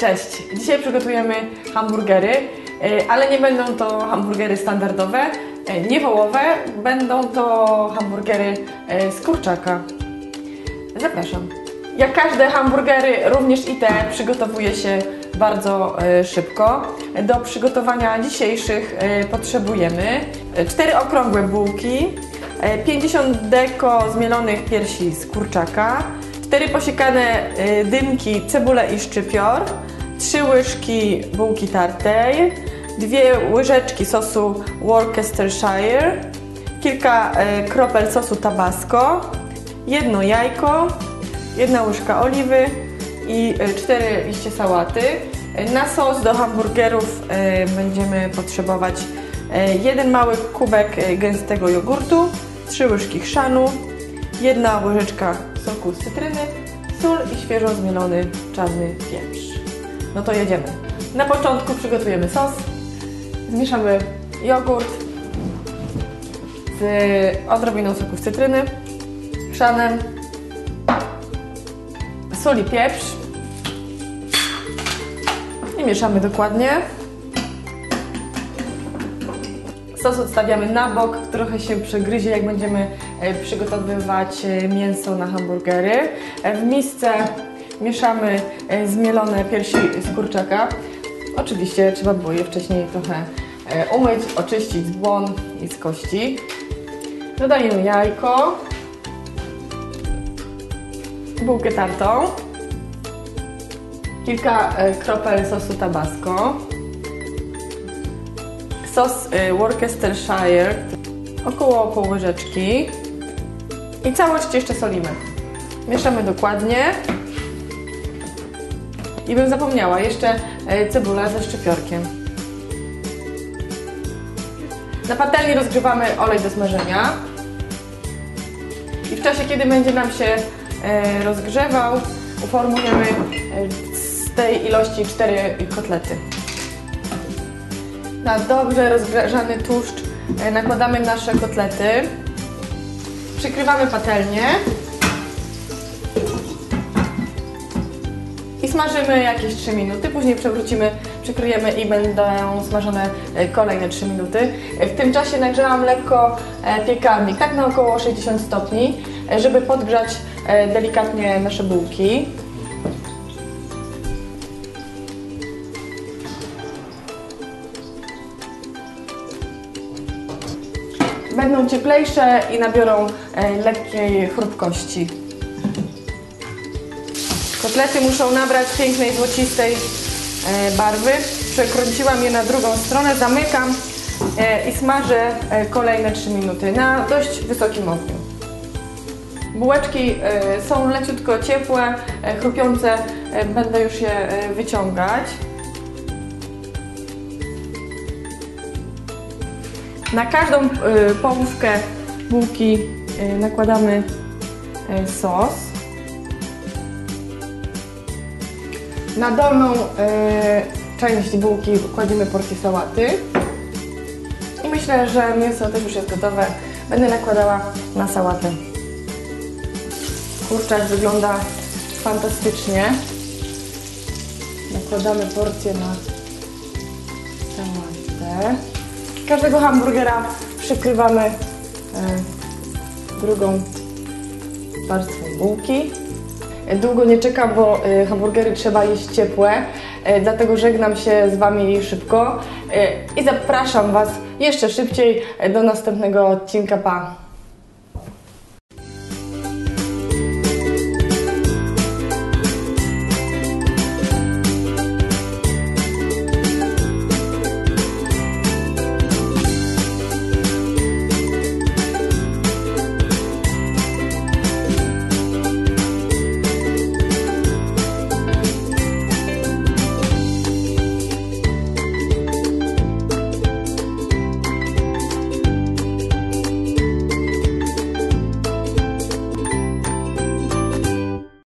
Cześć! Dzisiaj przygotujemy hamburgery, e, ale nie będą to hamburgery standardowe, e, nie wołowe, będą to hamburgery e, z kurczaka. Zapraszam. Jak każde hamburgery, również i te przygotowuje się bardzo szybko. Do przygotowania dzisiejszych potrzebujemy e, cztery okrągłe bułki, e, 50 deko zmielonych piersi z kurczaka, cztery posiekane dymki, cebulę i szczypior, trzy łyżki bułki tartej, dwie łyżeczki sosu Worcestershire, kilka e, kropel sosu tabasco, jedno jajko, jedna łyżka oliwy i e, cztery liście sałaty. E, Na sos do hamburgerów e, będziemy potrzebować e, jeden mały kubek e, gęstego jogurtu, trzy łyżki chrzanu, jedna łyżeczka soku z cytryny, sól i świeżo zmielony czarny pieprz. No to jedziemy. Na początku przygotujemy sos. Zmieszamy jogurt z odrobiną soku z cytryny, chrzanem, sól i pieprz i mieszamy dokładnie. Sos odstawiamy na bok, trochę się przegryzie, jak będziemy e, przygotowywać e, mięso na hamburgery. E, W misce mieszamy e, zmielone piersi z kurczaka. Oczywiście trzeba było je wcześniej trochę e, umyć, oczyścić z błon i z kości. Dodajemy jajko, bułkę tartą, kilka e, kropel sosu tabasco, sos Worcestershire, około pół łyżeczki i całość jeszcze solimy. Mieszamy dokładnie. I bym zapomniała, jeszcze e, cebula ze szczypiorkiem. Na patelni rozgrzewamy olej do smażenia. I w czasie, kiedy będzie nam się e, rozgrzewał, uformujemy e, z tej ilości cztery kotlety. Na dobrze rozgrzany tłuszcz nakładamy nasze kotlety. Przykrywamy patelnię. I smażymy jakieś 3 minuty, później przewrócimy, przykryjemy i będą smażone e, kolejne 3 minuty. E, W tym czasie nagrzewam lekko e, piekarnik, tak na około 60 stopni, żeby podgrzać delikatnie nasze bułki. Będą cieplejsze i nabiorą lekkiej chrupkości. Kotlety muszą nabrać pięknej, złocistej e, barwy. Przekręciłam je na drugą stronę, zamykam e, i smażę e, kolejne 3 minuty na dość wysokim ogniu. Bułeczki są leciutko ciepłe, chrupiące, będę już je wyciągać. Na każdą połówkę bułki nakładamy sos. Na dolną e, część bułki kładziemy porcję sałaty. I myślę, że mięso też już jest gotowe. Będę nakładała na sałatę. Kurczak wygląda fantastycznie. Nakładamy porcję na sałatę. Każdego hamburgera przykrywamy e, drugą warstwą bułki. Długo nie czekam, bo y, hamburgery trzeba jeść ciepłe, y, dlatego żegnam się z Wami szybko y, i zapraszam Was jeszcze szybciej do następnego odcinka. Pa!